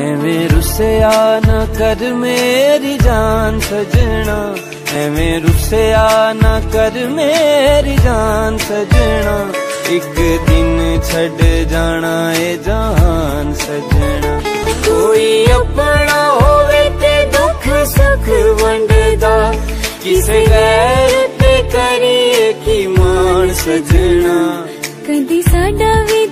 ਐਵੇਂ ਰੁੱਸਿਆ ਨਾ ਕਰ ਮੇਰੀ ਜਾਨ ਸਜਣਾ। ਐਵੇਂ ਰੁੱਸਿਆ ਨਾ ਕਰ ਮੇਰੀ ਜਾਨ ਸਜਣਾ। ਇੱਕ ਦਿਨ ਛੱਡ ਜਾਣਾ ਏ ਜਾਨ ਸਜਣਾ। ਕੋਈ ਆਪਣਾ ਹੋਵੇ ਤੇ ਦੁੱਖ ਸੁੱਖ ਵੰਡਦਾ। ਕਿਸੇ ਗੈਰ ਤੇ ਕਰੀਏ ਕੀ ਮਾਣ ਸਜਣਾ। ਕਦੀ ਸਾਡਾ ਵੀ